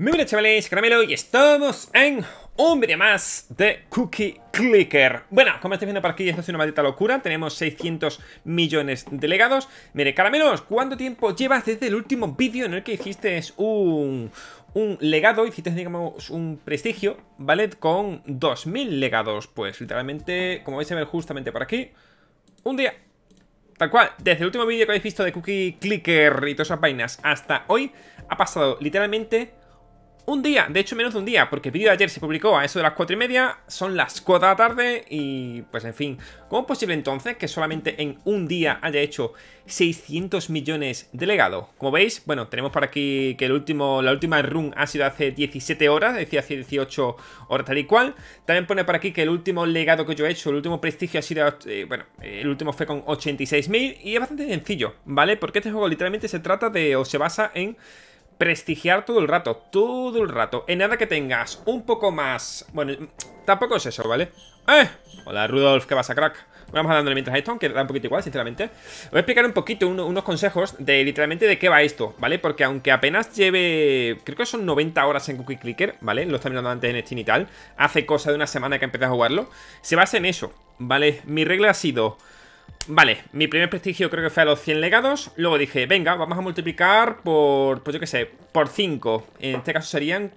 Muy buenas chavales, Caramelo y estamos en un vídeo más de Cookie Clicker Bueno, como estáis viendo por aquí, esto es una maldita locura Tenemos 600 millones de legados Mire, Caramelos, ¿cuánto tiempo llevas desde el último vídeo en el que hiciste un, un legado? Hiciste, digamos, un prestigio, ¿vale? Con 2000 legados Pues literalmente, como vais a ver justamente por aquí Un día Tal cual, desde el último vídeo que habéis visto de Cookie Clicker y todas esas vainas hasta hoy, ha pasado literalmente un día, de hecho menos de un día, porque el vídeo de ayer se publicó a eso de las 4 y media, son las 4 de la tarde y pues en fin, ¿cómo es posible entonces que solamente en un día haya hecho 600 millones de legado? Como veis, bueno, tenemos por aquí que el último, la última run ha sido hace 17 horas, decía hace 18 horas tal y cual, también pone por aquí que el último legado que yo he hecho, el último prestigio ha sido, eh, bueno, el último fue con 86.000 y es bastante sencillo, ¿vale? Porque este juego literalmente se trata de, o se basa en prestigiar todo el rato, todo el rato. En nada que tengas un poco más... Bueno, tampoco es eso, ¿vale? ¡Eh! Hola, Rudolf, ¿qué pasa, crack? Vamos a dándole mientras esto, aunque da un poquito igual, sinceramente. Voy a explicar un poquito, unos consejos de literalmente de qué va esto, ¿vale? Porque aunque apenas lleve, creo que son 90 horas en Cookie Clicker, ¿vale? Lo está mirando antes en Steam y tal. Hace cosa de una semana que empecé a jugarlo. Se basa en eso, ¿vale? Mi regla ha sido Vale, mi primer prestigio creo que fue a los 100 legados. Luego dije, venga, vamos a multiplicar por, pues yo qué sé, por 5 En este caso serían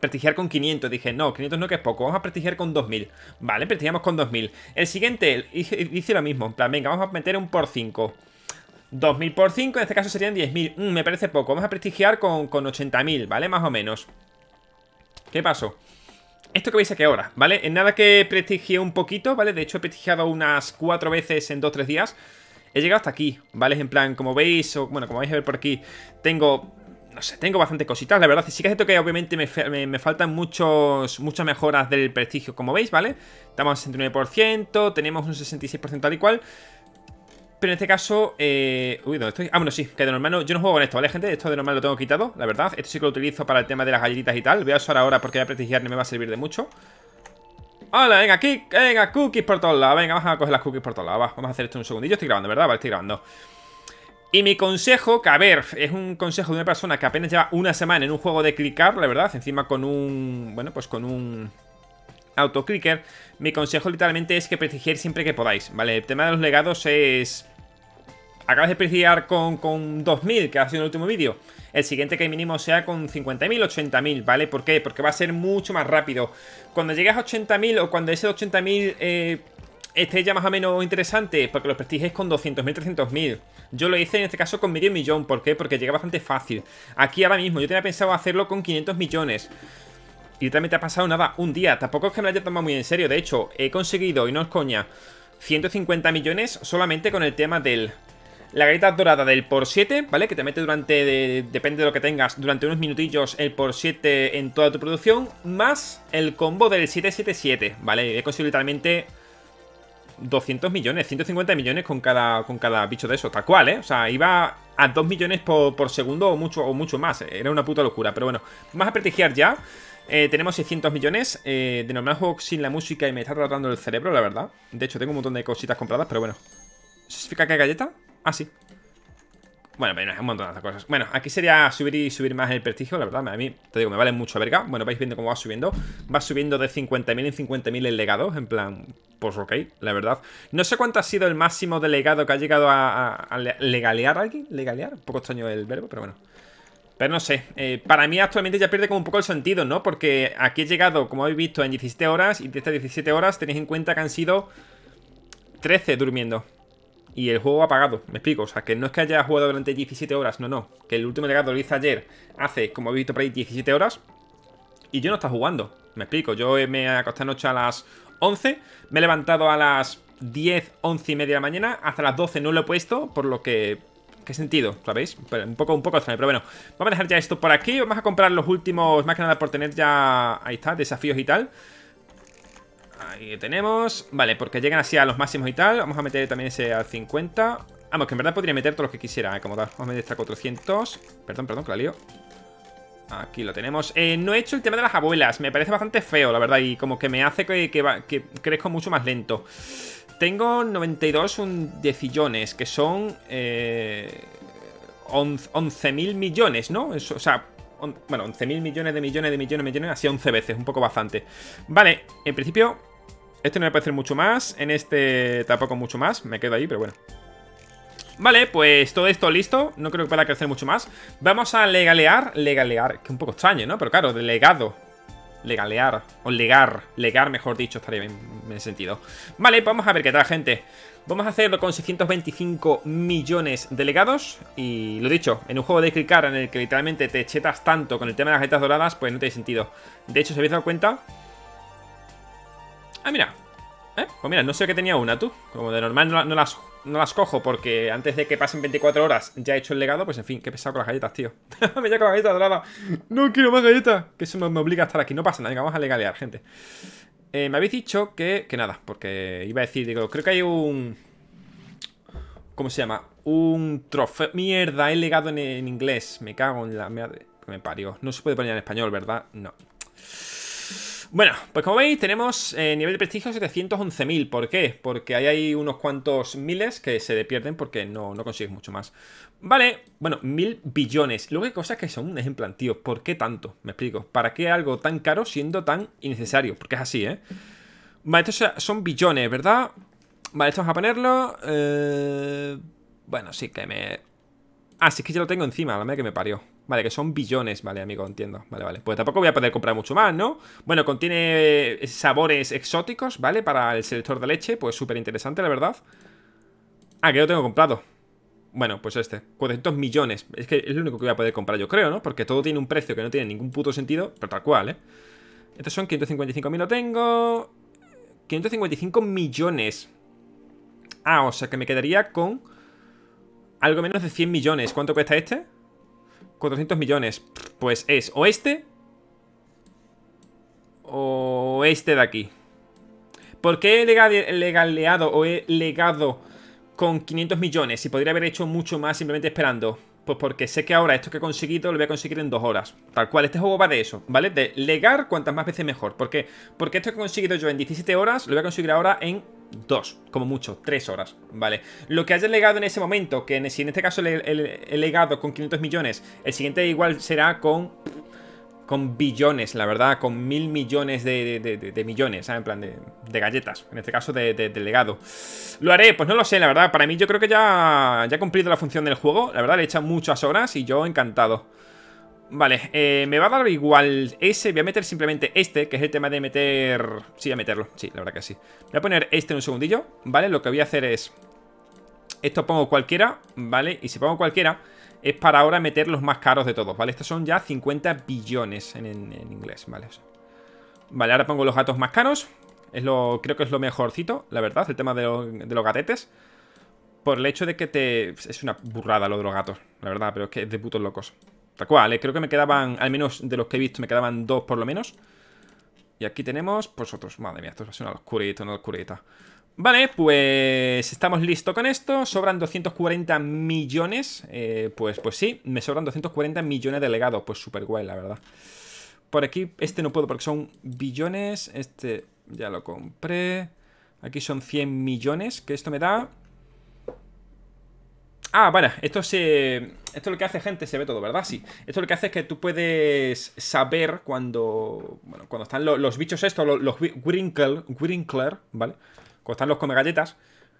prestigiar con 500 Dije, no, 500 no que es poco, vamos a prestigiar con 2000 Vale, prestigiamos con 2000 El siguiente hice, lo mismo, en plan, venga, vamos a meter un por 5 2000 por 5, en este caso serían 10.000 mm, Me parece poco, vamos a prestigiar con, con 80.000, ¿vale? Más o menos. ¿Qué pasó? Esto que veis aquí ahora, ¿vale? En nada que prestigié un poquito, ¿vale? De hecho he prestigiado unas cuatro veces en dos o tres días He llegado hasta aquí, ¿vale? En plan, como veis, o bueno, como vais a ver por aquí Tengo, no sé, tengo bastante cositas, la verdad sí que es cierto que obviamente me, faltan muchos, muchas mejoras del prestigio, como veis, ¿vale? Estamos al 69%, tenemos un 66% tal y cual pero en este caso, eh... Uy, ¿dónde estoy? Ah, bueno, sí, que de normal no... Yo no juego con esto, ¿vale, gente? Esto de normal lo tengo quitado, la verdad. Esto sí que lo utilizo para el tema de las galletitas y tal. Voy a usar ahora porque voy a prestigiar ni me va a servir de mucho. Hola, venga, aquí, venga, cookies por todos lados. Venga, vamos a coger las cookies por todos lados Vamos a hacer esto un segundillo, estoy grabando, ¿verdad? Vale, estoy grabando. Y mi consejo, que a ver, es un consejo de una persona que apenas lleva una semana en un juego de clicar, la verdad, encima con un... Bueno, pues con un autoclicker, mi consejo literalmente es que prestigiar siempre que podáis, ¿vale? El tema de los legados es acabas de prestigiar con, con 2000, que ha sido el último vídeo. El siguiente que mínimo sea con 50.000, 80.000, ¿vale? ¿Por qué? Porque va a ser mucho más rápido. Cuando llegues a 80.000 o cuando ese 80.000 eh, esté ya más o menos interesante, porque lo prestigies con 200.000, 300.000. Yo lo hice en este caso con medio millón. ¿Por qué? Porque llega bastante fácil. Aquí ahora mismo, yo tenía pensado hacerlo con 500 millones. Y literalmente ha pasado nada, un día. Tampoco es que me lo haya tomado muy en serio. De hecho, he conseguido, y no es coña, 150 millones solamente con el tema del la galleta dorada del por 7, ¿vale? Que te mete durante, depende de lo que tengas, durante unos minutillos el por 7 en toda tu producción, más el combo del 777, ¿vale? He conseguido literalmente 200 millones, 150 millones con cada, con cada bicho de eso, tal cual, ¿eh? O sea, iba a 2 millones por, segundo o mucho, o mucho más, era una puta locura, pero bueno, vamos a prestigiar ya. Eh, tenemos 600 millones eh, De normal juego sin la música y me está tratando el cerebro, la verdad De hecho, tengo un montón de cositas compradas, pero bueno ¿Significa que hay galleta? Ah, sí. Bueno, pero un montón de cosas. Bueno, aquí sería subir y subir más el prestigio, la verdad. A mí, te digo, me vale mucho verga. Bueno, vais viendo cómo va subiendo. Va subiendo de 50.000 en 50.000 el legado. En plan, pues ok, la verdad. No sé cuánto ha sido el máximo de legado que ha llegado a, legalear a alguien. Legalear, un poco extraño el verbo, pero bueno. Pero no sé, eh, para mí actualmente ya pierde como un poco el sentido, ¿no? Porque aquí he llegado, como habéis visto, en 17 horas Y de estas 17 horas tenéis en cuenta que han sido 13 durmiendo. Y el juego apagado, me explico, o sea, que no es que haya jugado durante 17 horas, no, no, que el último legado lo hice ayer, hace, como habéis visto por ahí, 17 horas, y yo no estaba jugando, me explico, yo me acosté anoche a las 11, me he levantado a las 10, 11 y media de la mañana, hasta las 12 no lo he puesto, por lo que... ¿Qué sentido? ¿Sabéis? Un poco, un poco extraño, pero bueno Vamos a dejar ya esto por aquí Vamos a comprar los últimos, más que nada por tener ya... Ahí está, desafíos y tal Ahí tenemos. Vale, porque llegan así a los máximos y tal. Vamos a meter también ese al 50. Vamos, que en verdad podría meter todos los que quisiera, eh, como tal. Vamos a meter hasta 400. Perdón, perdón, que la lío. Aquí lo tenemos. Eh, no he hecho el tema de las abuelas. Me parece bastante feo, la verdad. Y como que me hace que, que, crezco mucho más lento. Tengo 92 un decillones, que son... Eh, 11.000 millones, ¿no? o sea, bueno, 11.000 millones de millones de millones de millones, así 11 veces, un poco bastante. Vale, en principio, este no me parece mucho más, en este tampoco mucho más, me quedo ahí, pero bueno. Vale, pues todo esto listo, no creo que pueda crecer mucho más. Vamos a legalear, legalear, que un poco extraño, ¿no? Pero claro, delegado, legalear, o legar, legar mejor dicho, estaría bien en ese sentido. Vale, vamos a ver qué tal, gente. Vamos a hacerlo con 625 millones de legados Y lo dicho, en un juego de clicar en el que literalmente te chetas tanto con el tema de las galletas doradas Pues no tiene sentido De hecho, si habéis dado cuenta Ah, mira ¿Eh? Pues mira, no sé que tenía una, tú Como de normal no, las, no las cojo Porque antes de que pasen 24 horas ya he hecho el legado Pues en fin, qué pesado con las galletas, tío Me llevo con la galleta dorada No quiero más galletas Que eso me, obliga a estar aquí No pasa nada, venga, vamos a legalear, gente eh, me habéis dicho que... Que nada, porque iba a decir, digo, creo que hay un... ¿Cómo se llama? Un trofeo... Mierda, he legado en, en inglés. Me cago en la... Me, me parió. No se puede poner en español, ¿verdad? No. Bueno, pues como veis tenemos eh, nivel de prestigio 711.000. ¿Por qué? Porque ahí hay unos cuantos miles que se pierden porque no, no consigues mucho más. Vale, bueno, mil billones. Luego hay cosas que son un ejemplo, tío. ¿Por qué tanto? Me explico. ¿Para qué algo tan caro siendo tan innecesario? Porque es así, ¿eh? Vale, estos son billones, ¿verdad? Vale, esto vamos a ponerlo. Eh... Bueno, sí que me... Ah, sí que ya lo tengo encima, la mía que me parió. Vale, que son billones, vale, amigo, entiendo Vale, vale, pues tampoco voy a poder comprar mucho más, ¿no? Bueno, contiene eh, sabores exóticos, ¿vale? Para el selector de leche, pues súper interesante, la verdad Ah, que lo tengo comprado Bueno, pues este, 400 millones Es que es lo único que voy a poder comprar, yo creo, ¿no? Porque todo tiene un precio que no tiene ningún puto sentido Pero tal cual, ¿eh? Estos son 555.000 lo tengo 555 millones Ah, o sea que me quedaría con Algo menos de 100 millones ¿Cuánto cuesta este? 400 millones. Pues es o este o este de aquí. ¿Por qué he legaleado o he legado con 500 millones si podría haber hecho mucho más simplemente esperando? Pues porque sé que ahora esto que he conseguido lo voy a conseguir en dos horas. Tal cual, este juego va de eso, ¿vale? De legar cuantas más veces mejor. ¿Por qué? Porque esto que he conseguido yo en 17 horas lo voy a conseguir ahora en dos, como mucho, tres horas, ¿vale? Lo que haya legado en ese momento, que si en este caso he legado con 500 millones, el siguiente igual será con con billones, la verdad, con mil millones de, millones, ¿sabes? En plan de, galletas, en este caso de, legado. ¿Lo haré? Pues no lo sé, la verdad, para mí yo creo que ya, ya he cumplido la función del juego, la verdad, le he echado muchas horas y yo encantado. Vale, eh, me va a dar igual ese, voy a meter simplemente este, que es el tema de meter... Sí, voy a meterlo, sí, la verdad que sí. Voy a poner este en un segundillo, ¿vale? Lo que voy a hacer es... Esto pongo cualquiera, ¿vale? Y si pongo cualquiera, es para ahora meter los más caros de todos, ¿vale? Estos son ya 50 billones en, inglés, ¿vale? Vale, ahora pongo los gatos más caros. Es lo, creo que es lo mejorcito, la verdad, el tema de, los gatetes. Por el hecho de que te... Es una burrada lo de los gatos, la verdad, pero es que es de putos locos. Tal cual, eh, creo que me quedaban, al menos de los que he visto, me quedaban dos por lo menos. Y aquí tenemos, pues otros. Madre mía, esto es una oscurita, una oscurita. Vale, pues estamos listos con esto. Sobran 240 millones. Eh, pues, pues sí, me sobran 240 millones de legados. Pues súper guay, la verdad. Por aquí, este no puedo porque son billones. Este ya lo compré. Aquí son 100 millones, que esto me da Ah, vale, esto se... Esto lo que hace, gente, se ve todo, ¿verdad? Sí. Esto lo que hace es que tú puedes saber cuando... Bueno, cuando están los, bichos estos, los, los Wrinkler, ¿vale? Cuando están los come galletas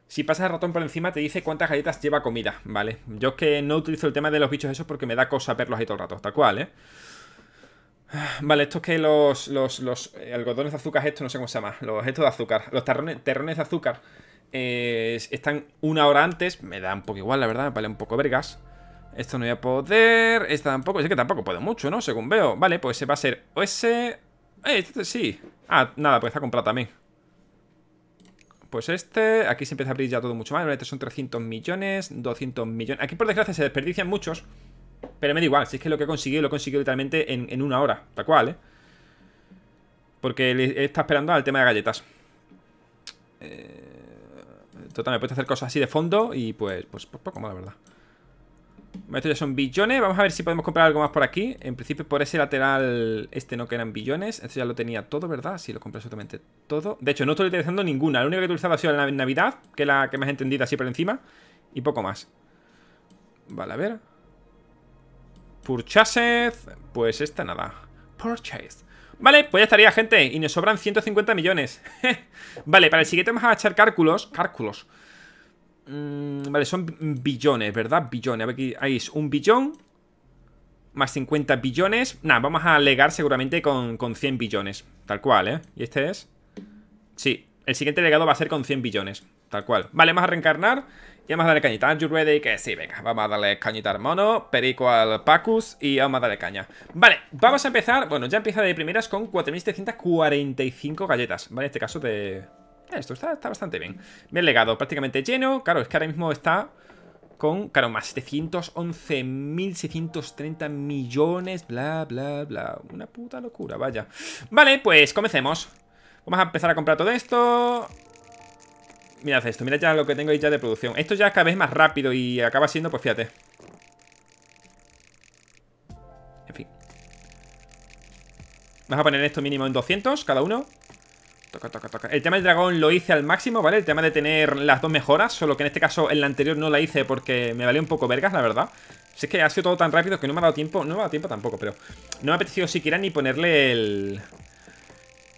Si pasas el ratón por encima te dice cuántas galletas lleva comida, ¿vale? Yo es que no utilizo el tema de los bichos esos porque me da cosa verlos ahí todo el rato, tal cual, ¿eh? Vale, esto es que los, los, los algodones de azúcar, esto no sé cómo se llama, los estos de azúcar, los terrones, terrones de azúcar están una hora antes. Me da un poco igual, la verdad. vale un poco vergas. Esto no voy a poder. Esta tampoco. Es que tampoco puedo mucho, ¿no? Según veo. Vale, pues va a ser. O ese. Eh, este sí. Ah, nada, pues está comprado también. Pues este. Aquí se empieza a abrir ya todo mucho más. Estos son 300 millones. 200 millones. Aquí por desgracia se desperdician muchos. Pero me da igual. Si es que lo que he conseguido, lo he conseguido literalmente en, en una hora. Tal cual, ¿eh? Porque está esperando al tema de galletas. Eh. Total, me puedes hacer cosas así de fondo y pues, pues, pues poco más, la verdad. Estos ya son billones. Vamos a ver si podemos comprar algo más por aquí. En principio, por ese lateral, este no que eran billones. Esto ya lo tenía todo, ¿verdad? Sí, lo compré absolutamente todo. De hecho, no estoy utilizando ninguna. La única que he utilizado ha sido la Navidad, que es la que más he entendido así por encima. Y poco más. Vale, a ver. Purchased. Pues esta nada. Purchased. Vale, pues ya estaría, gente. Y nos sobran 150 millones. vale, para el siguiente vamos a echar cálculos. Cálculos. Mm, vale, son billones, ¿verdad? Billones. A ver, aquí hay un billón. Más 50 billones. Nada, vamos a legar seguramente con, con 100 billones. Tal cual, ¿eh? ¿Y este es? Sí, el siguiente legado va a ser con 100 billones. Tal cual. Vale, vamos a reencarnar. Y vamos a darle cañita. Are you ready? Que sí, venga. Vamos a darle cañita al mono. Perico al Pacus. Y vamos a darle caña. Vale, vamos a empezar. Bueno, ya empieza de primeras con 4745 galletas. Vale, en este caso de. Esto está, bastante bien. Bien legado, prácticamente lleno. Claro, es que ahora mismo está con, claro, más 711.630 millones, bla, bla, bla. Una puta locura, vaya. Vale, pues comencemos. Vamos a empezar a comprar todo esto. Mirad esto, mirad ya lo que tengo ahí ya de producción Esto ya cada vez más rápido y acaba siendo, pues fíjate En fin Vamos a poner esto mínimo en 200 cada uno El tema del dragón lo hice al máximo, ¿vale? El tema de tener las dos mejoras Solo que en este caso en la anterior no la hice porque me valió un poco vergas, la verdad Si es que ha sido todo tan rápido que no me ha dado tiempo No me ha dado tiempo tampoco, pero No me ha apetecido siquiera ni ponerle el...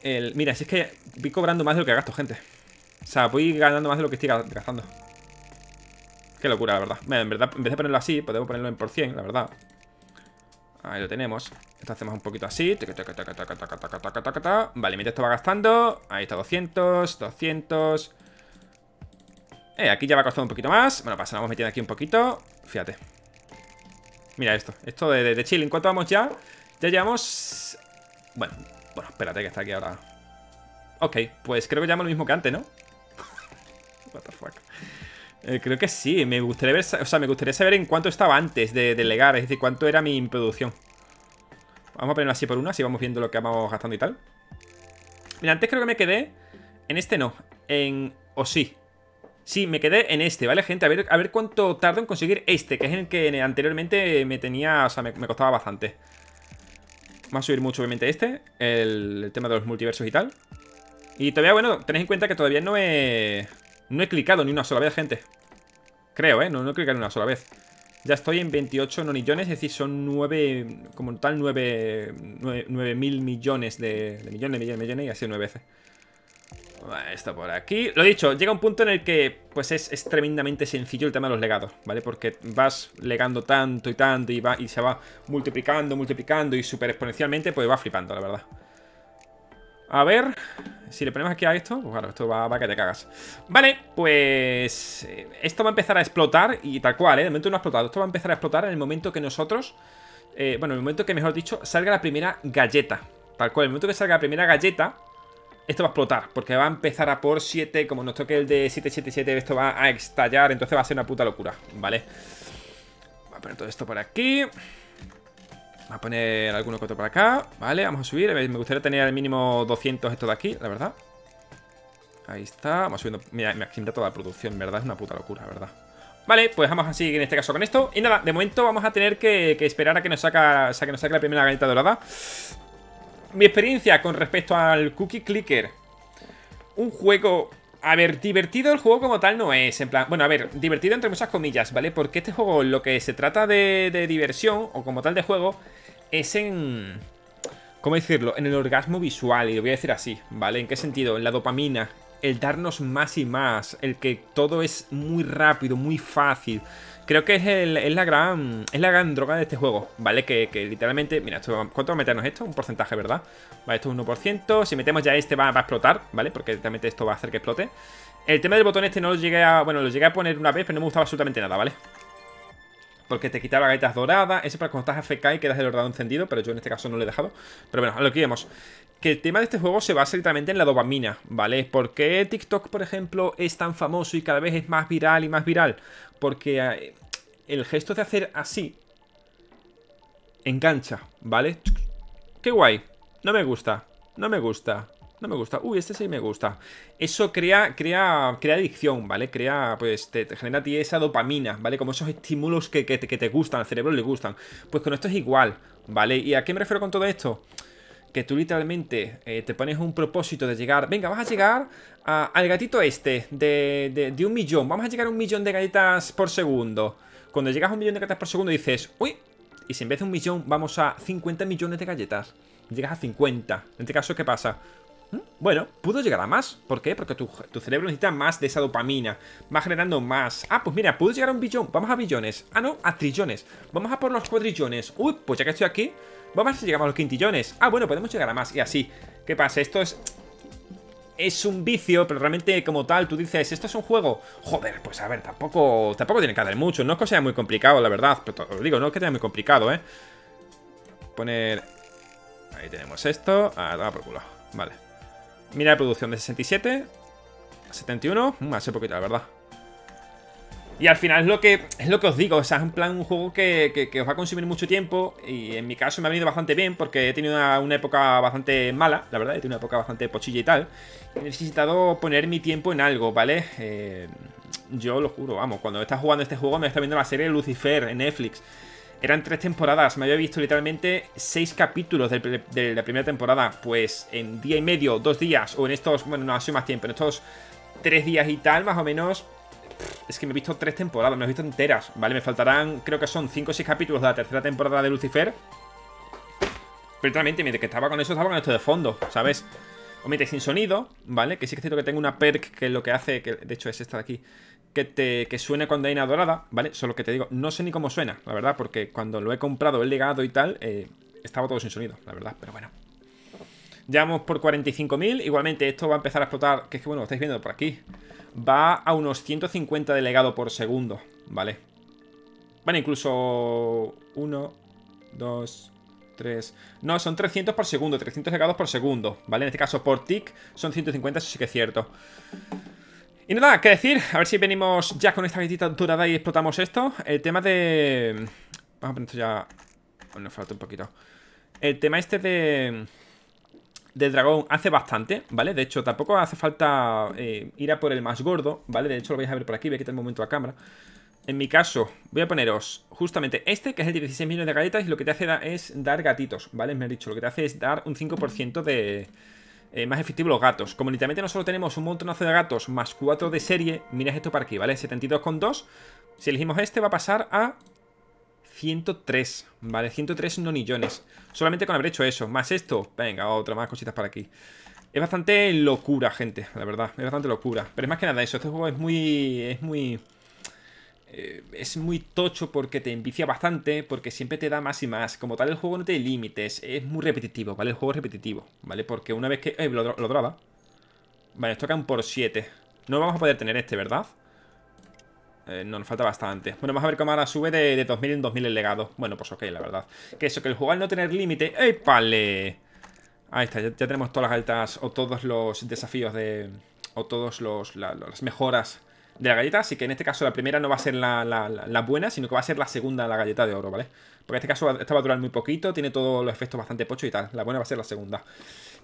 el... Mira, si es que voy cobrando más de lo que gasto, gente o sea, voy ganando más de lo que estoy gastando. Qué locura, la verdad. En verdad, en vez de ponerlo así, podemos ponerlo en por 100, la verdad. Ahí lo tenemos. Esto hacemos un poquito así. Vale, mientras esto va gastando. Ahí está 200, 200. Eh, aquí ya va costando un poquito más. Bueno, pasamos metiendo aquí un poquito. Fíjate. Mira esto. Esto de, de, chill. ¿En cuánto vamos ya? Ya llevamos... Bueno, bueno, espérate que está aquí ahora. Ok, pues creo que llamo lo mismo que antes, ¿no? What. Eh, creo que sí, me gustaría ver, o sea, me gustaría saber en cuánto estaba antes de delegar, es decir, cuánto era mi producción. Vamos a ponerlo así por una, así vamos viendo lo que vamos gastando y tal. Mira, antes creo que me quedé en este no, en... o sí. Sí, me quedé en este, ¿vale, gente? A ver, a ver cuánto tardo en conseguir este, que es el que anteriormente me tenía, o sea, me, costaba bastante. Vamos a subir mucho, obviamente, este, el tema de los multiversos y tal. Y todavía, bueno, tenéis en cuenta que todavía no he... No he clicado ni una sola vez, gente. Creo, ¿eh? No, no he clicado ni una sola vez. Ya estoy en 28 nonillones, es decir, son 9, como tal, 9, 9, mil millones de, de, millones, millones, millones, y así 9 veces. esto por aquí. Lo dicho, llega un punto en el que, pues es, es, tremendamente sencillo el tema de los legados, ¿vale? Porque vas legando tanto y tanto y, va, y se va multiplicando, multiplicando y súper exponencialmente, pues va flipando, la verdad. A ver, si le ponemos aquí a esto, pues claro, esto va, va que te cagas. Vale, pues eh, esto va a empezar a explotar y tal cual, ¿eh? De momento no ha explotado. Esto va a empezar a explotar en el momento que nosotros, eh, bueno, en el momento que, mejor dicho, salga la primera galleta. Tal cual, en el momento que salga la primera galleta, esto va a explotar, porque va a empezar a por 7, como nos toque el de 777, esto va a estallar, entonces va a ser una puta locura, ¿vale? Voy a poner todo esto por aquí a poner alguno que otro por acá Vale, vamos a subir Me gustaría tener al mínimo 200 esto de aquí, la verdad Ahí está Vamos subiendo Mira, me ha toda la producción, ¿verdad? Es una puta locura, ¿verdad? Vale, pues vamos así en este caso con esto Y nada, de momento vamos a tener que, esperar a que nos, saca, sea, que nos saque la primera galleta dorada Mi experiencia con respecto al Cookie Clicker Un juego a ver, divertido el juego como tal no es, en plan... Bueno, a ver, divertido entre muchas comillas, ¿vale? Porque este juego, lo que se trata de diversión, o como tal de juego, es en... ¿Cómo decirlo? En el orgasmo visual, y lo voy a decir así, ¿vale? ¿En qué sentido? En la dopamina, el darnos más y más, el que todo es muy rápido, muy fácil. Creo que es, la gran es la gran droga de este juego, ¿vale? Que, literalmente, mira, ¿cuánto va a meternos esto? Un porcentaje, ¿verdad? Vale, esto es un 1%, si metemos ya este va, va, a explotar, ¿vale? Porque literalmente esto va a hacer que explote El tema del botón este no lo llegué a, bueno, lo llegué a poner una vez, pero no me gustaba absolutamente nada, ¿vale? Porque te quitaba galletas doradas. Eso para cuando estás AFK y quedas el ordenador encendido. Pero yo en este caso no lo he dejado. Pero bueno, a lo que íbamos. Que el tema de este juego se basa literalmente en la dopamina, ¿vale? ¿Por qué TikTok, por ejemplo, es tan famoso y cada vez es más viral y más viral? Porque eh, el gesto de hacer así engancha, ¿vale? ¡Qué guay! No me gusta, no me gusta. No me gusta. Uy, este sí me gusta. Eso crea, crea, crea adicción, ¿vale? Crea, pues, te, genera a ti esa dopamina, ¿vale? Como esos estímulos que, te, gustan, al cerebro le gustan. Pues con esto es igual, ¿vale? ¿Y a qué me refiero con todo esto? Que tú literalmente eh, te pones un propósito de llegar... Venga, vas a llegar al gatito este de, de, un millón. Vamos a llegar a un millón de galletas por segundo. Cuando llegas a un millón de galletas por segundo dices... Uy, Y si en vez de un millón vamos a 50 millones de galletas, llegas a 50. En este caso, ¿qué pasa? Bueno, pudo llegar a más. ¿Por qué? Porque tu, tu, cerebro necesita más de esa dopamina. Va generando más. Ah, pues mira, pudo llegar a un billón. Vamos a billones. Ah, no, a trillones. Vamos a por los cuadrillones. Uy, pues ya que estoy aquí, vamos a ver si llegamos a los quintillones. Ah, bueno, podemos llegar a más. Y así. ¿Qué pasa? Esto es... Es un vicio, pero realmente como tal, tú dices, ¿esto es un juego? Joder, pues a ver, tampoco tampoco tiene que haber mucho. No es que sea muy complicado, la verdad. Pero os digo, no es que sea muy complicado, ¿eh? Poner... Ahí tenemos esto. Ah, por culo. Vale. Mira la producción de 67. 71. Mm, hace poquito, la verdad. Y al final es lo que, es lo que os digo, o sea, es un plan un juego que, os va a consumir mucho tiempo y en mi caso me ha venido bastante bien porque he tenido una, época bastante mala, la verdad, he tenido una época bastante pochilla y tal. He necesitado poner mi tiempo en algo, ¿vale? Eh, yo lo juro, vamos, cuando estás jugando este juego me está viendo la serie Lucifer en Netflix. Eran tres temporadas, me había visto literalmente seis capítulos de, la primera temporada, pues en día y medio, dos días, o en estos, bueno, no ha sido más tiempo, en estos tres días y tal, más o menos, es que me he visto tres temporadas, me he visto enteras, ¿vale? Me faltarán, creo que son cinco o seis capítulos de la tercera temporada de Lucifer. Pero literalmente, mientras que estaba con eso, estaba con esto de fondo, ¿sabes? Obviamente sin sonido, ¿vale? Que sí que es cierto que tengo una perk que es lo que hace, que de hecho es esta de aquí, que, te, que suene hay una dorada, ¿vale? Solo que te digo, no sé ni cómo suena, la verdad, porque cuando lo he comprado, he legado y tal, eh, estaba todo sin sonido, la verdad, pero bueno. Ya vamos por 45.000, igualmente esto va a empezar a explotar, que es que bueno, lo estáis viendo por aquí va a unos 150 de legado por segundo, ¿vale? Bueno, incluso 1, 2, 3... No, son 300 por segundo, 300 legados por segundo, ¿vale? En este caso por tick son 150, eso sí que es cierto. Y nada, ¿qué decir? A ver si venimos ya con esta galletita dorada y explotamos esto. El tema de... Vamos a poner esto ya... Bueno, falta un poquito. El tema este de del dragón hace bastante, ¿vale? De hecho, tampoco hace falta eh, ir a por el más gordo, ¿vale? De hecho, lo vais a ver por aquí, voy a quitar un momento la cámara. En mi caso, voy a poneros justamente este, que es el de 16 millones de galletas, y lo que te hace es dar gatitos, ¿vale? Me ha dicho, lo que te hace es dar un 5% de... Eh, más efectivo los gatos. Como literalmente nosotros tenemos un montonazo de gatos más 4 de serie, mirad esto para aquí, ¿vale? 72,2. Si elegimos este va a pasar a 103, ¿vale? 103 nonillones. Solamente con haber hecho eso. Más esto. Venga, otra más cositas para aquí. Es bastante locura, gente, la verdad. Es bastante locura. Pero es más que nada eso. Este juego es muy... Es muy... Eh, es muy tocho porque te envicia bastante, porque siempre te da más y más. Como tal, el juego no tiene límites. Es muy repetitivo, ¿vale? El juego es repetitivo, ¿vale? Porque una vez que... Eh, lo, lo draba. Vale, esto tocan por 7. No vamos a poder tener este, ¿verdad? Eh, no, nos falta bastante. Bueno, vamos a ver cómo ahora sube de, de 2000 en 2000 el legado. Bueno, pues ok, la verdad. Que eso, que el juego al no tener límite... ¡Épale! Ahí está, ya, tenemos todas las galletas o todos los desafíos de... O todos los... las mejoras de la galleta. Así que en este caso la primera no va a ser la, la, buena, sino que va a ser la segunda, la galleta de oro, ¿vale? Porque en este caso esta va a durar muy poquito, tiene todos los efectos bastante pocho y tal. La buena va a ser la segunda.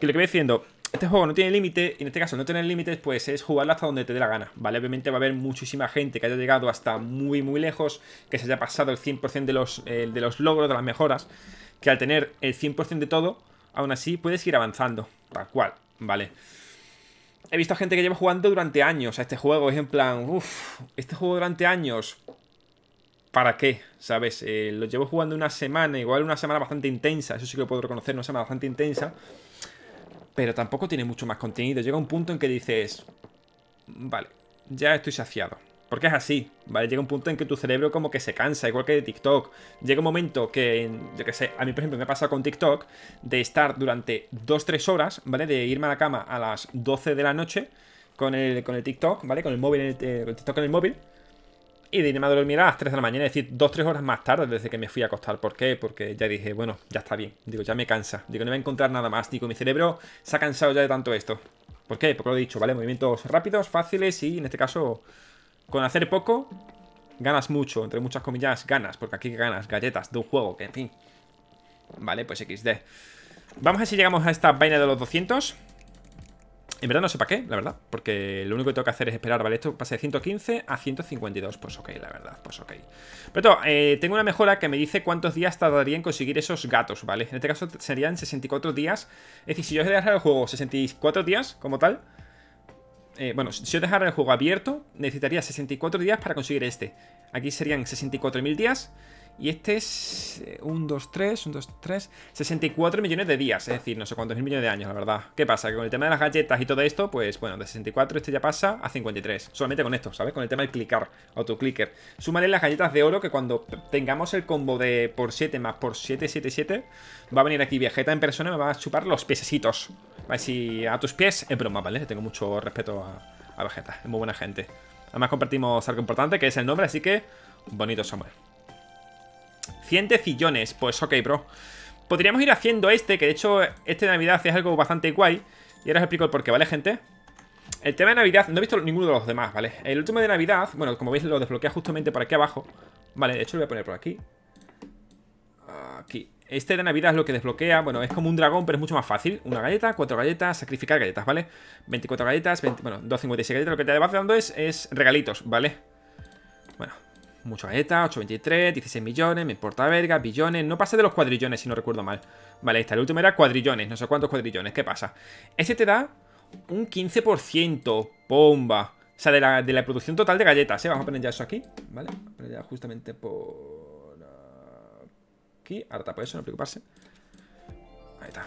Y lo que voy diciendo, este juego no tiene límite, y en este caso no tener límites, pues es jugarlo hasta donde te dé la gana, ¿vale? Obviamente va a haber muchísima gente que haya llegado hasta muy, muy lejos, que se haya pasado el 100% de los, eh, de los logros, de las mejoras, que al tener el 100% de todo, aún así puedes ir avanzando, tal cual, ¿vale? He visto gente que lleva jugando durante años a este juego, es en plan, uff, este juego durante años, ¿para qué? ¿Sabes? Eh, lo llevo jugando una semana, igual una semana bastante intensa, eso sí que lo puedo reconocer, una semana bastante intensa pero tampoco tiene mucho más contenido. Llega un punto en que dices, vale, ya estoy saciado. Porque es así, ¿vale? Llega un punto en que tu cerebro como que se cansa, igual que de TikTok. Llega un momento que, yo que sé, a mí por ejemplo me ha pasado con TikTok de estar durante 2-3 horas, ¿vale? De irme a la cama a las 12 de la noche con el, con el TikTok, ¿vale? Con el móvil, el, eh, el TikTok en el móvil. Y de irme a dormir a las 3 de la mañana, es decir, 2-3 horas más tarde desde que me fui a acostar. ¿Por qué? Porque ya dije, bueno, ya está bien. Digo, ya me cansa. Digo, no voy a encontrar nada más. Digo, mi cerebro se ha cansado ya de tanto esto. ¿Por qué? Porque lo he dicho, ¿vale? Movimientos rápidos, fáciles y en este caso, con hacer poco, ganas mucho. Entre muchas comillas, ganas. Porque aquí ganas galletas de un juego que, en fin. Vale, pues XD. Vamos a ver si llegamos a esta vaina de los 200. En verdad no sé para qué, la verdad, porque lo único que tengo que hacer es esperar, ¿vale? Esto pasa de 115 a 152, pues ok, la verdad, pues ok. Pero eh, tengo una mejora que me dice cuántos días tardaría en conseguir esos gatos, ¿vale? En este caso serían 64 días, es decir, si yo dejara el juego 64 días como tal, eh, bueno, si yo dejara el juego abierto, necesitaría 64 días para conseguir este. Aquí serían 64.000 días Y este es 1, 2, 3, 1, 2, 3, 64 millones de días, es decir, no sé cuántos mil millones de años, la verdad. ¿Qué pasa? Que con el tema de las galletas y todo esto, pues bueno, de 64 este ya pasa a 53. Solamente con esto, ¿sabes? Con el tema del clicar, autoclicker. Súmale las galletas de oro que cuando tengamos el combo de por 7 más por 7, 7, 7, va a venir aquí Vegeta en persona y me va a chupar los piececitos. A ver si a tus pies es broma, ¿vale? Tengo mucho respeto a, a Vegeta, es muy buena gente. Además compartimos algo importante que es el nombre, así que bonito Samuel. Cientecillones, pues ok, bro. Podríamos ir haciendo este, que de hecho este de Navidad es algo bastante guay. Y ahora os explico el por qué, ¿vale, gente? El tema de Navidad, no he visto ninguno de los demás, ¿vale? El último de Navidad, bueno, como veis lo desbloquea justamente por aquí abajo Vale, de hecho lo voy a poner por aquí Aquí Este de Navidad es lo que desbloquea, bueno, es como un dragón, pero es mucho más fácil Una galleta, cuatro galletas, sacrificar galletas, ¿vale? 24 galletas, 20, bueno, 256 galletas Lo que te va dando es, es regalitos, ¿vale? Mucha galleta, 823, 16 millones, me importa verga, billones. No pasa de los cuadrillones, si no recuerdo mal. Vale, esta, el último era cuadrillones, no sé cuántos cuadrillones. ¿Qué pasa? Este te da un 15%. Bomba. O sea, de la, de la, producción total de galletas, ¿eh? Vamos a poner ya eso aquí, ¿vale? Vamos a poner ya justamente por aquí. Ahora está por eso, no preocuparse. Ahí está.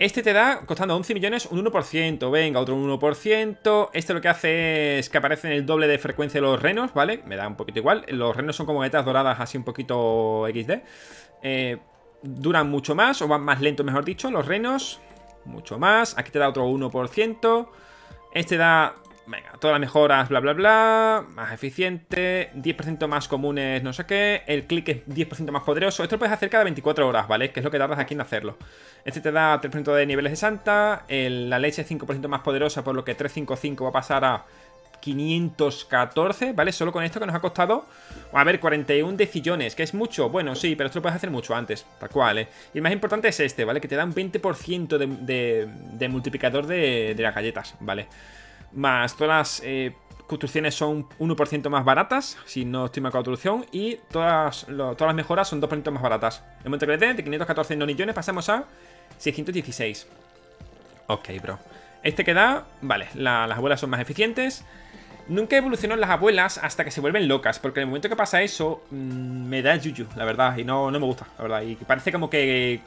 Este te da, costando 11 millones, un 1%. Venga, otro 1%. Este lo que hace es que aparecen el doble de frecuencia de los renos, ¿vale? Me da un poquito igual. Los renos son como galletas doradas, así un poquito XD. Eh, duran mucho más, o van más lento, mejor dicho, los renos. Mucho más. Aquí te da otro 1%. Este da Venga, todas las mejoras, bla, bla, bla. Más eficiente. 10% más comunes, no sé qué. El clic es 10% más poderoso. Esto lo puedes hacer cada 24 horas, ¿vale? Que es lo que tardas aquí en hacerlo. Este te da 3% de niveles de santa. la leche es 5% más poderosa, por lo que 355 va a pasar a 514, ¿vale? Solo con esto que nos ha costado, a ver, 41 decillones, que es mucho. Bueno, sí, pero esto lo puedes hacer mucho antes, tal cual, ¿eh? Y el más importante es este, ¿vale? Que te da un 20% de, de, multiplicador de, de las galletas, vale más todas las eh, construcciones son 1% más baratas, si no estoy mal con la traducción, y todas, todas las mejoras son 2% más baratas. En Montecrete, de 514 nonillones pasamos a 616. Ok, bro. Este que da, vale, las abuelas son más eficientes. Nunca evolucionó las abuelas hasta que se vuelven locas, porque en el momento que pasa eso, mmm, me da yuyu, la verdad, y no, no me gusta, la verdad. Y parece como que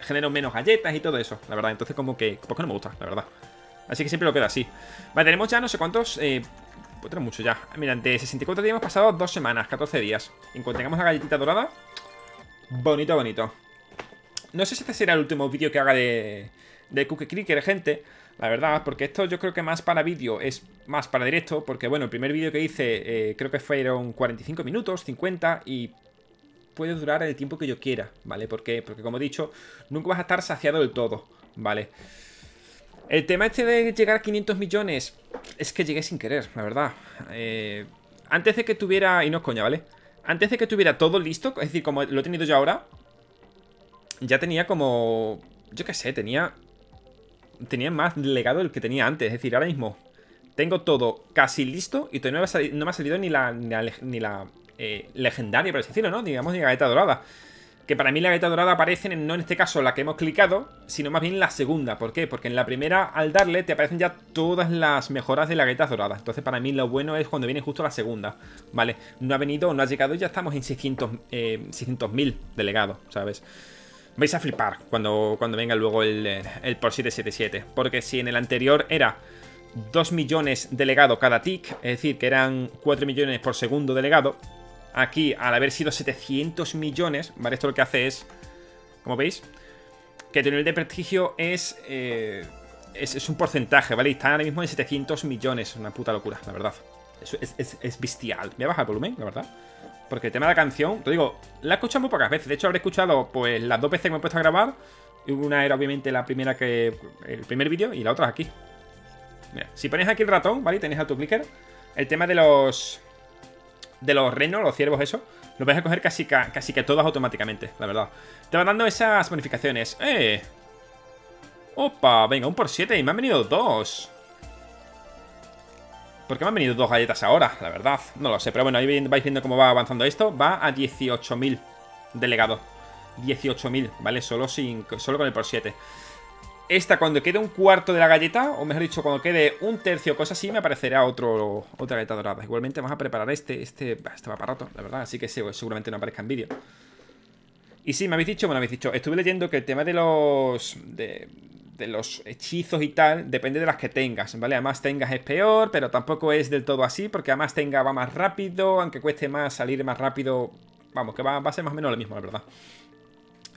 genero menos galletas y todo eso, la verdad. Entonces como que, ¿por qué no me gusta, la verdad? Así que siempre lo queda así. Vale, tenemos ya no sé cuántos... Eh, pues mucho ya. Mira, de 64 días hemos pasado dos semanas, 14 días. En cuanto tengamos la galletita dorada... Bonito, bonito. No sé si este será el último vídeo que haga de, Cookie Clicker, gente. La verdad, porque esto yo creo que más para vídeo es más para directo. Porque bueno, el primer vídeo que hice eh, creo que fueron 45 minutos, 50 y puede durar el tiempo que yo quiera, ¿vale? ¿Por qué? Porque como he dicho, nunca vas a estar saciado del todo, ¿vale? El tema este de llegar a 500 millones es que llegué sin querer, la verdad. Eh, antes de que tuviera... Y no es coña, ¿vale? Antes de que tuviera todo listo, es decir, como lo he tenido yo ahora, ya tenía como... Yo qué sé, tenía... Tenía más legado del que tenía antes. Es decir, ahora mismo tengo todo casi listo y todavía no me ha salido, ni la, ni la, eh, legendaria, por así decirlo, ¿no? Digamos, ni la galleta dorada. Que para mí la galleta dorada aparece, no en este caso la que hemos clicado, sino más bien la segunda. ¿Por qué? Porque en la primera, al darle, te aparecen ya todas las mejoras de la galleta dorada. Entonces para mí lo bueno es cuando viene justo la segunda. ¿Vale? No ha venido, no ha llegado, ya estamos en 600.000 eh, delegados, ¿sabes? Vais a flipar cuando, cuando venga luego el, el por 777. Porque si en el anterior era 2 millones delegado cada tick, es decir, que eran 4 millones por segundo delegado aquí, al haber sido 700 millones, ¿vale? Esto lo que hace es, como veis, que el nivel de prestigio es, eh, es, un porcentaje, ¿vale? Y está ahora mismo en 700 millones, una puta locura, la verdad. Eso es, es, bestial. Voy a bajar el volumen, la verdad. Porque el tema de la canción, te digo, la he escuchado muy pocas veces. De hecho, habré escuchado pues las dos veces que me he puesto a grabar. Una era obviamente la primera que. El primer vídeo y la otra aquí. Mira, si ponéis aquí el ratón, ¿vale? Y tenéis autoclicker. El tema de los de los reinos, los ciervos, eso, lo vais a coger casi, casi que todas automáticamente, la verdad. Te van dando esas bonificaciones. ¡Eh! ¡Opa! Venga, un por 7 y me han venido dos. ¿Por qué me han venido dos galletas ahora? La verdad, no lo sé. Pero bueno, ahí vais viendo cómo va avanzando esto. Va a 18.000 delegados. 18.000, ¿vale? Solo, sin, solo con el por 7. Esta cuando quede un cuarto de la galleta, o mejor dicho, cuando quede un tercio cosa así, me aparecerá otro, otra galleta dorada. Igualmente vamos a preparar este, este, este va para rato, la verdad, así que seguramente no aparezca en vídeo. Y sí, me habéis dicho, bueno, me habéis dicho, estuve leyendo que el tema de los... De, de los hechizos y tal, depende de las que tengas, ¿vale? A más tengas es peor, pero tampoco es del todo así, porque a más tenga va más rápido, aunque cueste más salir más rápido, vamos, que va, va a ser más o menos lo mismo, la verdad.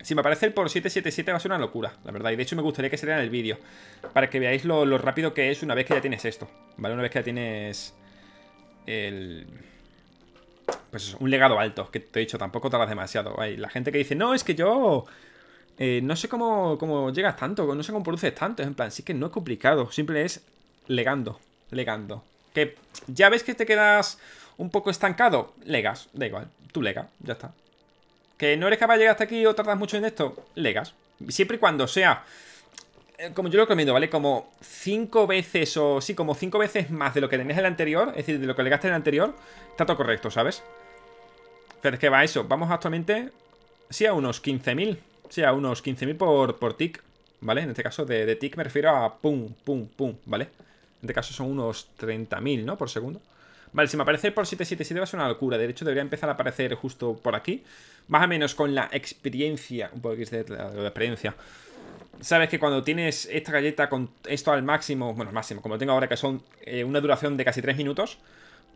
Si me aparece el por 777 va a ser una locura, la verdad. Y de hecho me gustaría que sería en el vídeo. Para que veáis lo, rápido que es una vez que ya tienes esto. ¿Vale? Una vez que ya tienes... El... Pues un legado alto. Que te he dicho, tampoco tardas demasiado. Hay la gente que dice, no, es que yo... Eh, no sé cómo, cómo llegas tanto, no sé cómo produces tanto. En plan, sí que no es complicado. Simple es legando. Legando. Que ya ves que te quedas un poco estancado. Legas, da igual. Tú lega, ya está. ¿Que no eres capaz de llegar hasta aquí o tardas mucho en esto? Legas. Siempre y cuando sea, eh, como yo lo recomiendo, ¿vale? Como cinco veces o sí, como cinco veces más de lo que tenías en el anterior, es decir, de lo que legaste en el anterior, está todo correcto, ¿sabes? Pero es que va eso. Vamos actualmente, sí, a unos 15.000. Sí, a unos 15.000 por, por tick, ¿vale? En este caso de, de tick me refiero a pum, pum, pum, ¿vale? En este caso son unos 30.000, ¿no? Por segundo. Vale, si me aparece por 777 va a ser una locura. De hecho, debería empezar a aparecer justo por aquí. Más o menos con la experiencia. Un poco de experiencia. Sabes que cuando tienes esta galleta con esto al máximo, bueno, máximo, como tengo ahora, que son eh, una duración de casi 3 minutos,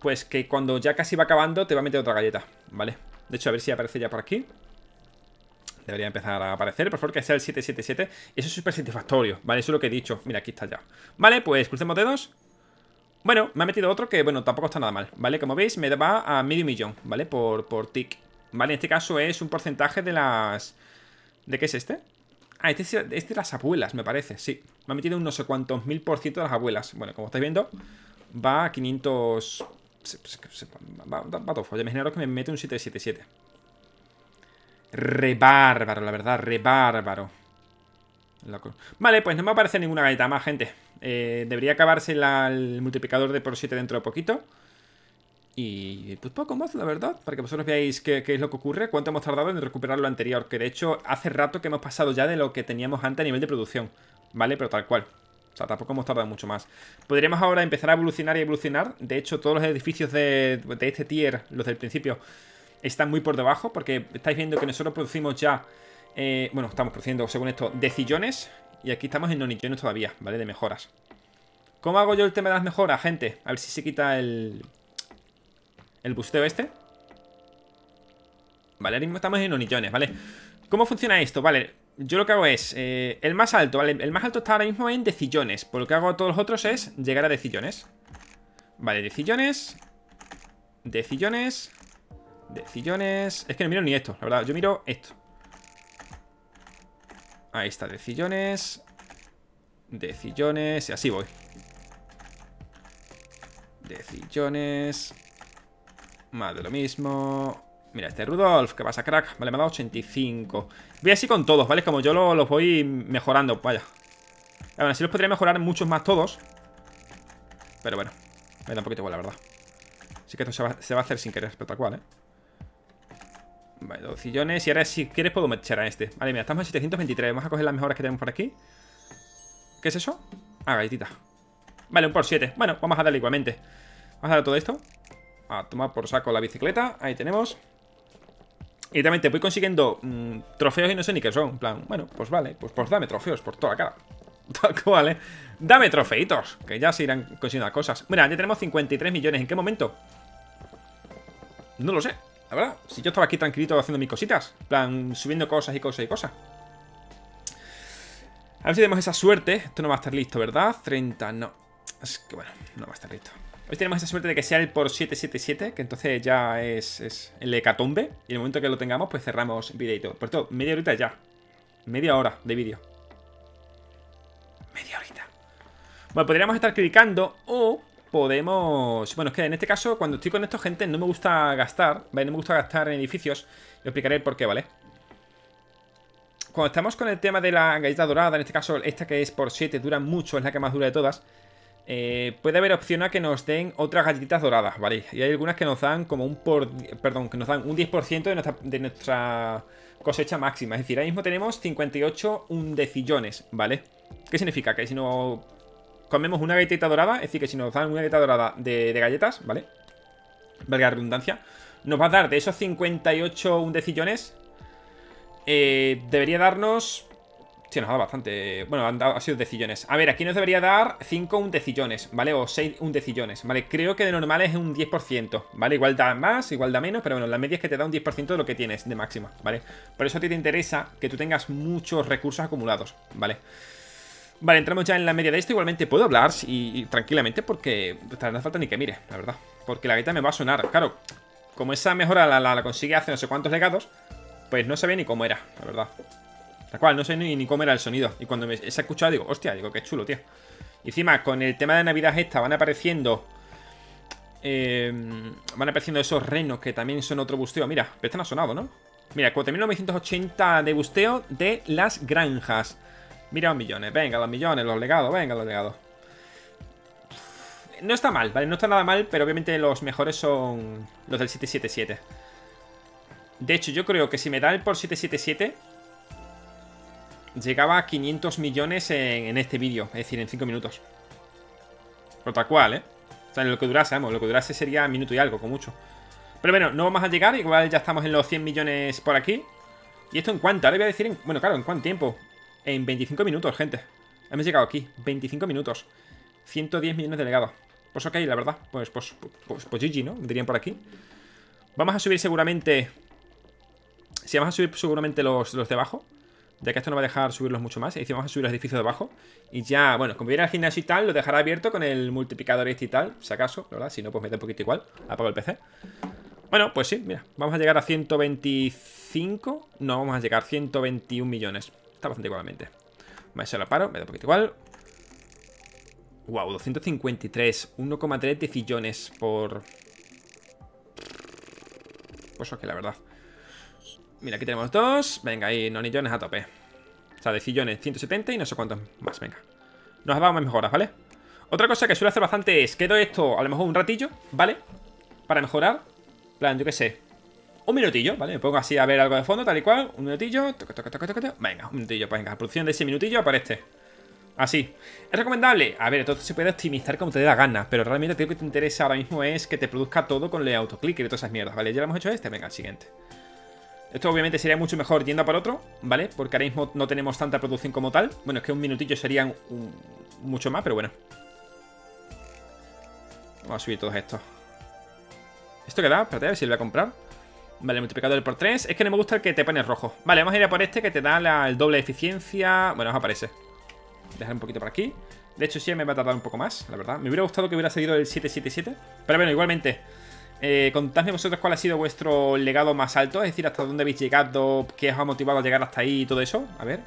pues que cuando ya casi va acabando te va a meter otra galleta, ¿vale? De hecho, a ver si aparece ya por aquí. Debería empezar a aparecer, por favor, que sea el 777. Y eso es súper satisfactorio, ¿vale? Eso es lo que he dicho. Mira, aquí está ya. Vale, pues crucemos dedos. Bueno, me ha metido otro que, bueno, tampoco está nada mal, ¿vale? Como veis, me va a medio millón, ¿vale? Por, por tick. ¿Vale? En este caso es un porcentaje de las... ¿De qué es este? Ah, este es, este de las abuelas, me parece, sí. Me ha metido un no sé cuántos mil por ciento de las abuelas. Bueno, como estáis viendo, va a 500... Va, va, va todo Me imagino que me mete un 777. Re bárbaro, la verdad, re bárbaro. Vale, pues no me aparece ninguna galleta más, gente. Eh, debería acabarse el multiplicador de por 7 dentro de poquito. Y pues poco más, la verdad, para que vosotros veáis qué, es lo que ocurre, cuánto hemos tardado en recuperar lo anterior, que de hecho hace rato que hemos pasado ya de lo que teníamos antes a nivel de producción, ¿vale? Pero tal cual. O sea, tampoco hemos tardado mucho más. Podríamos ahora empezar a evolucionar y evolucionar. De hecho, todos los edificios de, de este tier, los del principio, están muy por debajo, porque estáis viendo que nosotros producimos ya eh, bueno, estamos produciendo, según esto, decillones. Y aquí estamos en nonillones todavía, ¿vale? De mejoras. ¿Cómo hago yo el tema de las mejoras, gente? A ver si se quita el... El busteo este. Vale, ahora mismo estamos en nonillones, ¿vale? ¿Cómo funciona esto? Vale, yo lo que hago es... Eh, el más alto, ¿vale? El más alto está ahora mismo en decillones. Por lo que hago a todos los otros es llegar a decillones. Vale, decillones. Decillones. Decillones. Es que no miro ni esto, la verdad. Yo miro esto. Ahí está, decillones. Decillones. Y así voy. Decillones. Más de lo mismo. Mira, este Rudolf, ¿qué pasa, crack? Vale, me ha dado 85. Voy así con todos, ¿vale? Como yo los voy mejorando, vaya. Bueno, así los podría mejorar muchos más todos. Pero bueno, me da un poquito igual, la verdad. Así que esto se va, a hacer sin querer, espectacular, ¿eh? Vale, dos sillones. Y ahora si quieres puedo echar a este. Vale, mira, estamos en 723. Vamos a coger las mejoras que tenemos por aquí. ¿Qué es eso? Ah, galletita. Vale, un por 7. Bueno, vamos a darle igualmente. Vamos a darle todo esto. A tomar por saco la bicicleta. Ahí tenemos. Y también te voy consiguiendo mm, trofeos y no sé ni qué son. En plan, bueno, pues vale. Pues, pues dame trofeos por toda la cara. Tal cual, ¿eh? Dame trofeitos. Que ya se irán consiguiendo cosas. Mira, ya tenemos 53 millones. ¿En qué momento? No lo sé. La verdad, si yo estaba aquí tranquilito haciendo mis cositas. plan, subiendo cosas y cosas y cosas. A ver si tenemos esa suerte. Esto no va a estar listo, ¿verdad? 30, no. Es que bueno, no va a estar listo. Hoy tenemos esa suerte de que sea el por 777, que entonces ya es, es el hecatombe. Y en el momento que lo tengamos, pues cerramos videito. Por esto, media horita ya. Media hora de vídeo. Media horita. Bueno, podríamos estar clicando o podemos... Bueno, es que en este caso, cuando estoy con esto, gente, no me gusta gastar, ¿vale? No me gusta gastar en edificios. Y explicaré el por qué, ¿vale? Cuando estamos con el tema de la galleta dorada, en este caso esta que es por 7, dura mucho, es la que más dura de todas. Eh, puede haber opción a que nos den otras galletitas doradas, ¿vale? Y hay algunas que nos dan como un por... Perdón, que nos dan un 10% de nuestra, de nuestra cosecha máxima. Es decir, ahora mismo tenemos 58 undecillones, vale ¿Qué significa? Que si no comemos una galletita dorada, es decir, que si nos dan una galleta dorada de, galletas, ¿vale? Valga la redundancia, nos va a dar de esos 58 undecillones, eh, debería darnos Sí, nos ha dado bastante. Bueno, han ha sido decillones. A ver, aquí nos debería dar 5 undecillones, ¿vale? O 6 undecillones, ¿vale? Creo que de normal es un 10%, ¿vale? Igual da más, igual da menos, pero bueno, la media es que te da un 10% de lo que tienes de máxima, ¿vale? Por eso a ti te interesa que tú tengas muchos recursos acumulados, ¿vale? Vale, entramos ya en la media de esto. Igualmente puedo hablar y, tranquilamente porque no hace falta ni que mire, la verdad. Porque la gaita me va a sonar. Claro, como esa mejora la, la, la consigue hace no sé cuántos legados, pues no sabía ni cómo era, la verdad. Tal cual, no sé ni, cómo era el sonido. Y cuando me he escuchado digo, hostia, digo, qué chulo, tío. Y encima, con el tema de Navidad esta, van apareciendo... Eh, van apareciendo esos renos que también son otro busteo. Mira, este no ha sonado, ¿no? Mira, 4.980 de busteo de las granjas. Mira, los millones. Venga, los millones, los legados, venga, los legados. No está mal, ¿vale? No está nada mal, pero obviamente los mejores son los del 777. De hecho, yo creo que si me da el por 777 llegaba a 500 millones en, este vídeo, es decir, en 5 minutos. Por tal cual, ¿eh? O sea, lo que durase, vamos, lo que durase sería minuto y algo, con mucho. Pero bueno, no vamos a llegar, igual ya estamos en los 100 millones por aquí. ¿Y esto en cuánto? Ahora voy a decir, en, bueno, claro, ¿en cuánto tiempo? En 25 minutos, gente. Hemos llegado aquí, 25 minutos. 110 millones de legados. Pues ok, la verdad. Pues, pues, pues, pues GG, ¿no? Dirían por aquí. Vamos a subir seguramente... Si vamos a subir seguramente los, los de abajo ya que esto no va a dejar subirlos mucho más. Y vamos a subir los edificios de abajo. Y ya, bueno, como viene al gimnasio y tal, lo dejará abierto con el multiplicador este y tal, si acaso, ¿verdad? Si no, pues me da un poquito igual. Apago el PC. Bueno, pues sí, mira, vamos a llegar a 125. No, vamos a llegar a 121 millones. Está bastante igualmente. Vale, se lo paro, me da un poquito igual. Wow, 253. 1,3 decillones por... Pues ok, la verdad. Mira, aquí tenemos dos. Venga, ahí, nonillones a tope. O sea, decillones 170 y no sé cuántos más. Venga. Nos vamos más mejoras, ¿vale? Otra cosa que suelo hacer bastante es quedo esto a lo mejor un ratillo, ¿vale? Para mejorar. plan, yo qué sé. Un minutillo, ¿vale? Me pongo así a ver algo de fondo, tal y cual. Un minutillo. venga, un minutillo. Pues venga, producción de ese minutillo aparece. Así. ¿Es recomendable? A ver, todo se puede optimizar como te dé la gana, pero realmente lo que te interesa ahora mismo es que te produzca todo con el autoclicker y todas esas mierdas, ¿vale? Ya lo hemos hecho este, venga, el siguiente. Esto obviamente sería mucho mejor yendo a por otro, ¿vale? Porque ahora mismo no tenemos tanta producción como tal. Bueno, es que un minutillo sería mucho más, pero bueno. Vamos a subir todos estos. ¿Esto qué da? Espérate, a ver si lo voy a comprar. Vale, multiplicador por 3. Es que no me gusta el que te pone rojo. Vale, vamos a ir a por este que te da el doble de eficiencia. Bueno, nos aparece. Dejar un poquito por aquí. De hecho, sí me va a tardar un poco más, la verdad. Me hubiera gustado que hubiera seguido el 777. Pero bueno, igualmente. Eh, contadme vosotros cuál ha sido vuestro legado más alto, es decir, hasta dónde habéis llegado, qué os ha motivado a llegar hasta ahí y todo eso. A ver.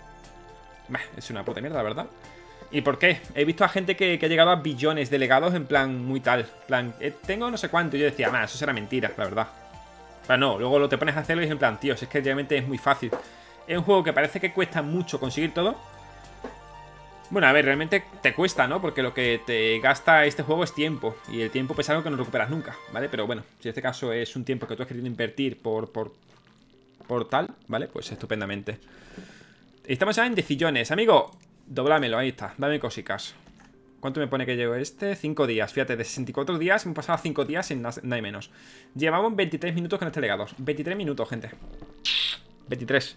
es una puta mierda, la verdad. ¿Y por qué? He visto a gente que, ha llegado a billones de legados en plan muy tal. En plan, eh, tengo no sé cuánto. Y yo decía, eso será mentira, la verdad. Pero no, luego lo te pones a hacerlo y es en plan, tío, es que realmente es muy fácil. Es un juego que parece que cuesta mucho conseguir todo. Bueno, a ver, realmente te cuesta, ¿no? Porque lo que te gasta este juego es tiempo. Y el tiempo es algo que no recuperas nunca, ¿vale? Pero bueno, si en este caso es un tiempo que tú has querido invertir por, por, por tal, ¿vale? Pues estupendamente. Estamos ya en decillones. Amigo, doblámelo, ahí está. Dame cosicas. ¿Cuánto me pone que llevo este? 5 días. Fíjate, de 64 días hemos pasado 5 días sin nada menos. Llevamos 23 minutos con este legado. 23 minutos, gente. 23.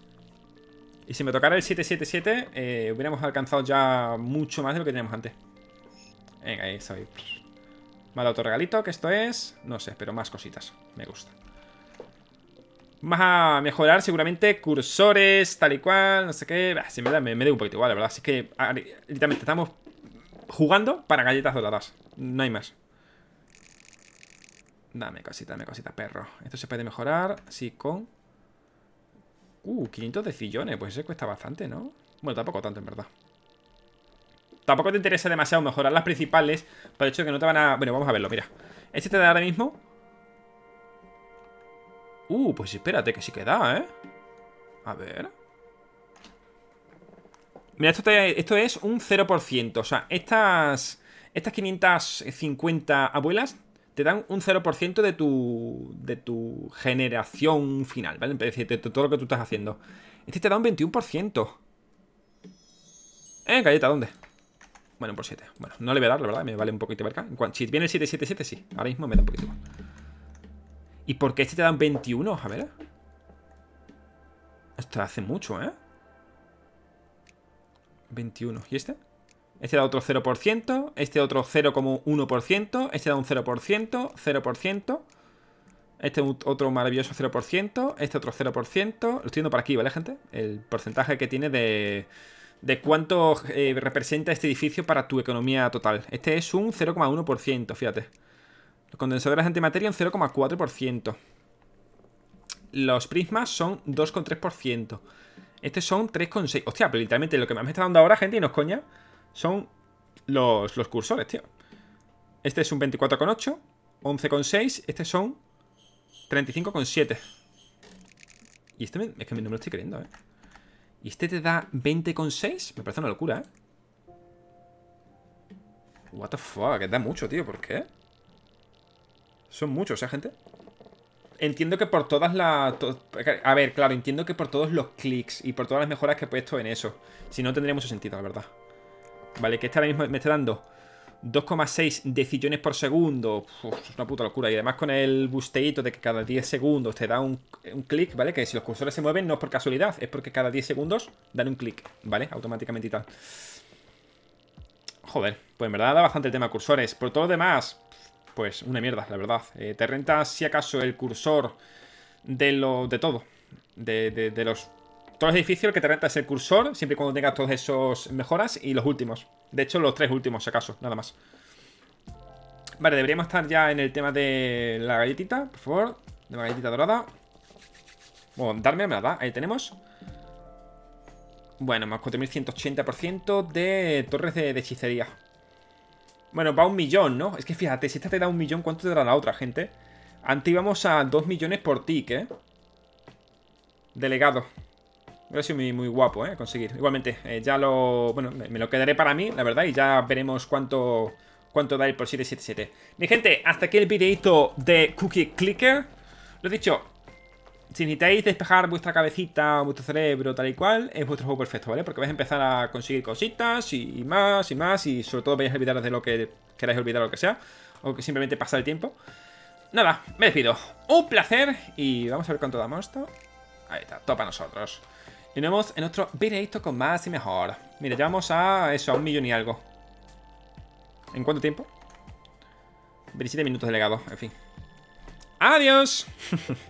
Y si me tocara el 777, eh, hubiéramos alcanzado ya mucho más de lo que teníamos antes. Venga, ahí estoy. Me dado otro regalito, que esto es... No sé, pero más cositas. Me gusta. Vamos a mejorar seguramente cursores, tal y cual, no sé qué. Si me da, me, me da un poquito igual, la verdad. Así que, literalmente, estamos jugando para galletas doradas. No hay más. Dame cosita, dame cosita, perro. Esto se puede mejorar, sí, con Uh, 500 de sillones. Pues ese cuesta bastante, ¿no? Bueno, tampoco tanto, en verdad. Tampoco te interesa demasiado mejorar las principales Por el hecho de que no te van a... Bueno, vamos a verlo, mira Este te da ahora mismo Uh, pues espérate, que sí que da, ¿eh? A ver Mira, esto, esto es un 0% O sea, estas... Estas 550 abuelas te dan un 0% de tu, de tu generación final, ¿vale? Es decir, de todo lo que tú estás haciendo. Este te da un 21%. Eh, galleta, ¿dónde? Bueno, por 7. Bueno, no le voy a dar, la verdad, me vale un poquito verga. Si viene el 777, sí. Ahora mismo me da un poquito ¿Y por qué este te dan 21? A ver. Esto hace mucho, ¿eh? 21. ¿Y este? Este da otro 0%, este otro 0,1%, este da un 0%, 0%, este otro maravilloso 0%, este otro 0%. Lo estoy viendo por aquí, ¿vale, gente? El porcentaje que tiene de, de cuánto eh, representa este edificio para tu economía total. Este es un 0,1%, fíjate. Los condensadores antimateria un 0,4%. Los prismas son 2,3%. Estos son 3,6. Hostia, pero literalmente lo que más me está dando ahora, gente, y no es coña, son los, los cursores, tío. Este es un 24,8, 11,6. Este son 35,7. Y este me, es que no me lo estoy creyendo, ¿eh? Y este te da 20,6. Me parece una locura, ¿eh? What the fuck, que da mucho, tío. ¿Por qué? Son muchos, ¿eh, gente? Entiendo que por todas las... a ver, claro, entiendo que por todos los clics y por todas las mejoras que he puesto en eso. Si no, tendría mucho sentido, la verdad. Vale, que este ahora mismo me está dando 2,6 decillones por segundo. es una puta locura. Y además con el busteito de que cada 10 segundos te da un, clic, ¿vale? Que si los cursores se mueven no es por casualidad, es porque cada 10 segundos dan un clic, ¿vale? Automáticamente y tal. Joder, pues en verdad da bastante el tema cursores. Por todo lo demás, pues una mierda, la verdad. Eh, te renta si acaso el cursor de lo de todo. De, de, los... Todos los edificios que te renta es el cursor, siempre y cuando tengas todos esos mejoras, y los últimos. De hecho, los tres últimos, si acaso, nada más. Vale, deberíamos estar ya en el tema de la galletita, por favor. De la galletita dorada. Bueno, darme, me la da. Ahí tenemos. Bueno, más 4180% de torres de hechicería. Bueno, va un millón, ¿no? Es que fíjate, si esta te da un millón, ¿cuánto te dará la otra, gente? Antes íbamos a dos millones por tic, ¿eh? Delegado. Hubiera sido muy, muy guapo, ¿eh? Conseguir. Igualmente, eh, ya lo... Bueno, me, lo quedaré para mí, la verdad, y ya veremos cuánto... Cuánto da el por 777. Mi gente, hasta aquí el videito de Cookie Clicker. Lo dicho, si necesitáis despejar vuestra cabecita, vuestro cerebro, tal y cual, es vuestro juego perfecto, ¿vale? Porque vais a empezar a conseguir cositas y, más y más y sobre todo vais a olvidaros de lo que queráis olvidar o lo que sea. O que simplemente pasa el tiempo. Nada, me despido. Un placer y vamos a ver cuánto damos esto. Ahí está, todo para nosotros. Y nos vemos en otro videito con más y mejor. Mira, ya vamos a eso, a un millón y algo. ¿En cuánto tiempo? 27 minutos de legado, en fin. ¡Adiós!